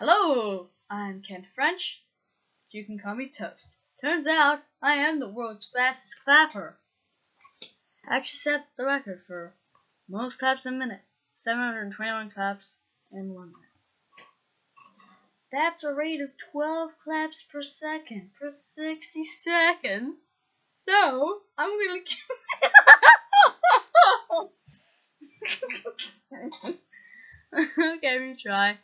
Hello, I'm Kent French. You can call me Toast. Turns out I am the world's fastest clapper. I actually set the record for most claps in a minute 721 claps in one minute. That's a rate of 12 claps per second for 60 seconds. So, I'm gonna Okay, retry.